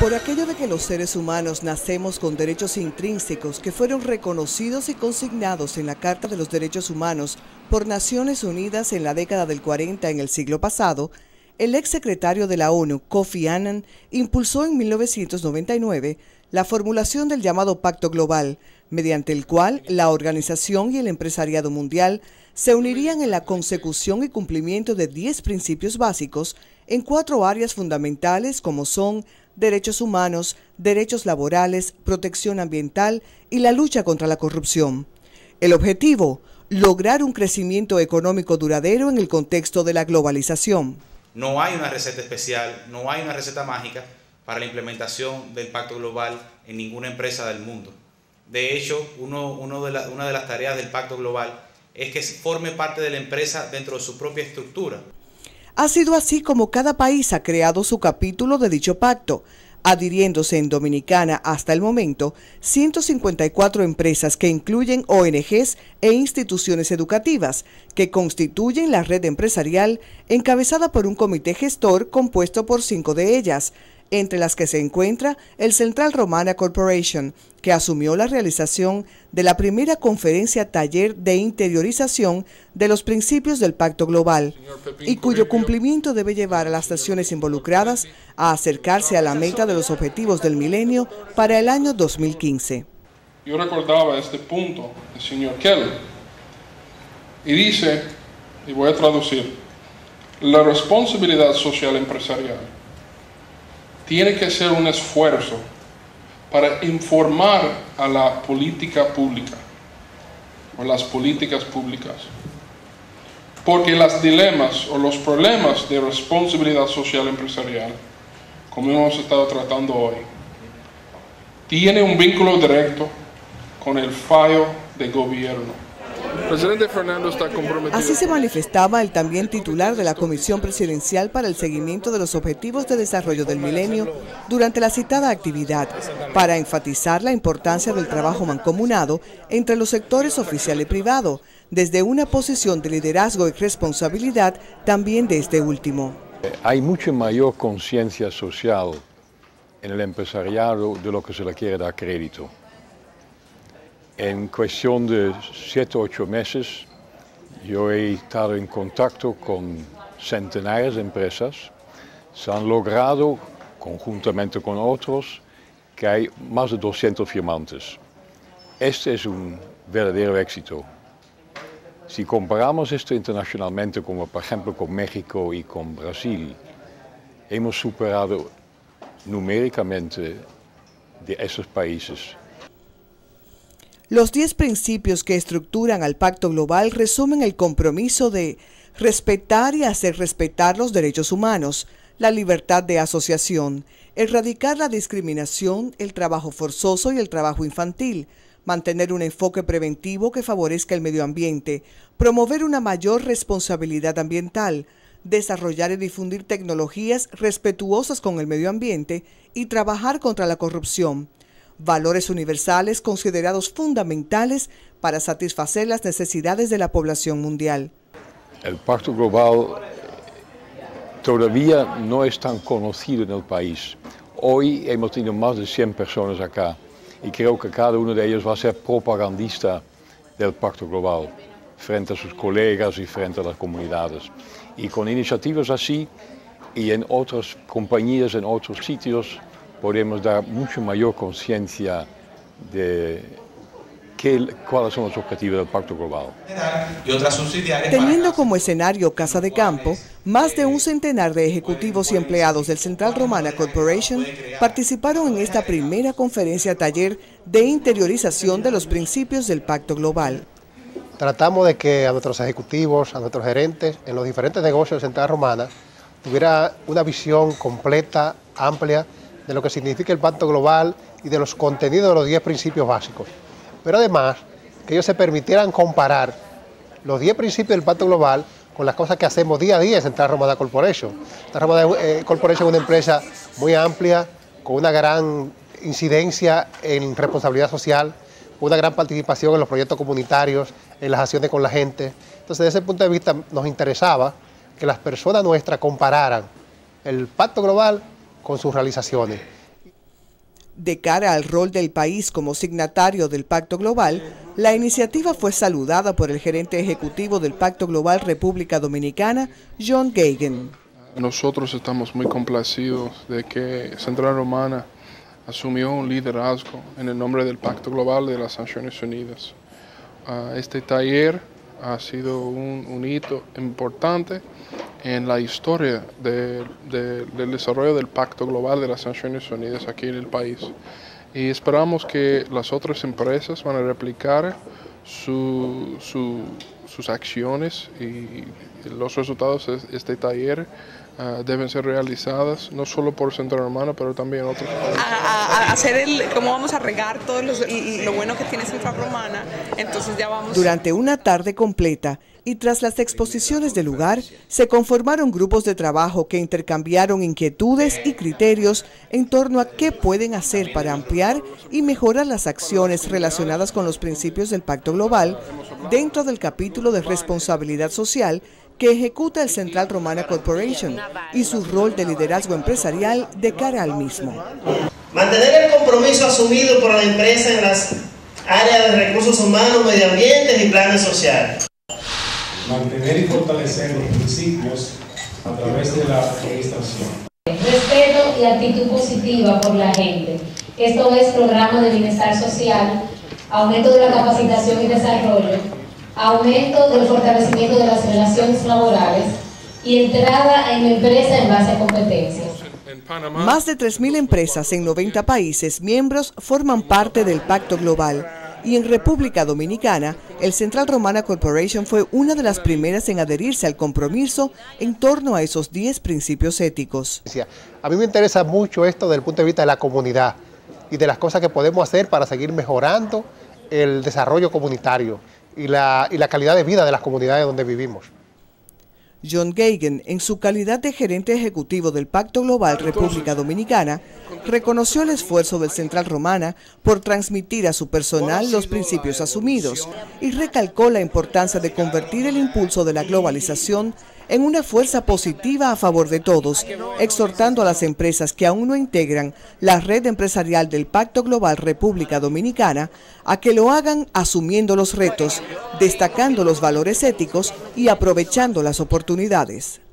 Por aquello de que los seres humanos nacemos con derechos intrínsecos que fueron reconocidos y consignados en la Carta de los Derechos Humanos por Naciones Unidas en la década del 40 en el siglo pasado, el ex secretario de la ONU, Kofi Annan, impulsó en 1999 la formulación del llamado Pacto Global, mediante el cual la organización y el empresariado mundial se unirían en la consecución y cumplimiento de 10 principios básicos en cuatro áreas fundamentales como son derechos humanos, derechos laborales, protección ambiental y la lucha contra la corrupción. El objetivo, lograr un crecimiento económico duradero en el contexto de la globalización. No hay una receta especial, no hay una receta mágica para la implementación del Pacto Global en ninguna empresa del mundo. De hecho, una de las tareas del Pacto Global es que forme parte de la empresa dentro de su propia estructura. Ha sido así como cada país ha creado su capítulo de dicho pacto, adhiriéndose en Dominicana hasta el momento 154 empresas que incluyen ONGs e instituciones educativas, que constituyen la red empresarial encabezada por un comité gestor compuesto por cinco de ellas, entre las que se encuentra el Central Romana Corporation, que asumió la realización de la primera conferencia taller de interiorización de los principios del Pacto Global y cuyo cumplimiento debe llevar a las naciones involucradas a acercarse a la meta de los objetivos del milenio para el año 2015. Yo recordaba este punto del señor Kelly y dice, y voy a traducir, la responsabilidad social empresarial tiene que ser un esfuerzo para informar a la política pública o las políticas públicas. Porque los dilemas o los problemas de responsabilidad social empresarial, como hemos estado tratando hoy, tienen un vínculo directo con el fallo de gobierno presidente Fernando está comprometido. Así se manifestaba el también titular de la Comisión Presidencial para el Seguimiento de los Objetivos de Desarrollo del Milenio durante la citada actividad, para enfatizar la importancia del trabajo mancomunado entre los sectores oficial y privado, desde una posición de liderazgo y responsabilidad también de este último. Hay mucha mayor conciencia social en el empresariado de lo que se le quiere dar crédito. En cuestión de siete o ocho meses, yo he estado en contacto con centenares de empresas. Se han logrado, conjuntamente con otros, que hay más de 200 firmantes. Este es un verdadero éxito. Si comparamos esto internacionalmente, como por ejemplo con México y con Brasil, hemos superado numéricamente de esos países los diez principios que estructuran al Pacto Global resumen el compromiso de respetar y hacer respetar los derechos humanos, la libertad de asociación, erradicar la discriminación, el trabajo forzoso y el trabajo infantil, mantener un enfoque preventivo que favorezca el medio ambiente, promover una mayor responsabilidad ambiental, desarrollar y difundir tecnologías respetuosas con el medio ambiente y trabajar contra la corrupción valores universales considerados fundamentales para satisfacer las necesidades de la población mundial. El Pacto Global todavía no es tan conocido en el país. Hoy hemos tenido más de 100 personas acá y creo que cada uno de ellos va a ser propagandista del Pacto Global frente a sus colegas y frente a las comunidades. Y con iniciativas así y en otras compañías, en otros sitios, podemos dar mucho mayor conciencia de qué, cuáles son los objetivos del Pacto Global. Teniendo como escenario Casa de Campo, más de un centenar de ejecutivos y empleados del Central Romana Corporation participaron en esta primera conferencia taller de interiorización de los principios del Pacto Global. Tratamos de que a nuestros ejecutivos, a nuestros gerentes en los diferentes negocios de Central Romana tuviera una visión completa, amplia, de lo que significa el pacto global y de los contenidos de los 10 principios básicos. Pero además, que ellos se permitieran comparar los 10 principios del pacto global con las cosas que hacemos día a día en Central Romana Corporation. Central Romana eh, Corporation es una empresa muy amplia, con una gran incidencia en responsabilidad social, una gran participación en los proyectos comunitarios, en las acciones con la gente. Entonces, desde ese punto de vista, nos interesaba que las personas nuestras compararan el pacto global con sus realizaciones. De cara al rol del país como signatario del Pacto Global, la iniciativa fue saludada por el gerente ejecutivo del Pacto Global República Dominicana, John Gagan. Nosotros estamos muy complacidos de que Central Romana asumió un liderazgo en el nombre del Pacto Global de las Naciones Unidas. Ah, este taller ha sido un, hito importante en la historia del desarrollo del Pacto Global de las Naciones Unidas aquí en el país. Y esperamos que las otras empresas van a replicar sus acciones y los resultados de este taller Ah, deben ser realizadas no solo por Centro Romana, pero también otros. A, hacer el, cómo vamos a regar todo lo bueno que tiene Central Romana, entonces ya vamos... Durante una tarde completa y tras las exposiciones del lugar, se conformaron grupos de trabajo que intercambiaron inquietudes y criterios en torno a qué pueden hacer para ampliar y mejorar las acciones relacionadas con los principios del Pacto Global dentro del capítulo de responsabilidad social que ejecuta el Central Romana Corporation y su rol de liderazgo empresarial de cara al mismo. Mantener el compromiso asumido por la empresa en las áreas de recursos humanos, medio ambiente y planes sociales. Mantener y fortalecer los principios a través de la administración. Respeto y actitud positiva por la gente. Esto es programa de bienestar social, aumento de la capacitación y desarrollo, aumento del fortalecimiento de las relaciones laborales y entrada en la empresa en base a competencias. Más de 3.000 empresas en 90 países miembros forman parte del Pacto Global y en República Dominicana, el Central Romana Corporation fue una de las primeras en adherirse al compromiso en torno a esos 10 principios éticos. A mí me interesa mucho esto desde el punto de vista de la comunidad y de las cosas que podemos hacer para seguir mejorando el desarrollo comunitario y la, calidad de vida de las comunidades donde vivimos. John Gagan, en su calidad de gerente ejecutivo del Pacto Global República Dominicana, reconoció el esfuerzo del Central Romana por transmitir a su personal los principios asumidos y recalcó la importancia de convertir el impulso de la globalización en una fuerza positiva a favor de todos, exhortando a las empresas que aún no integran la red empresarial del Pacto Global República Dominicana a que lo hagan asumiendo los retos, destacando los valores éticos y aprovechando las oportunidades.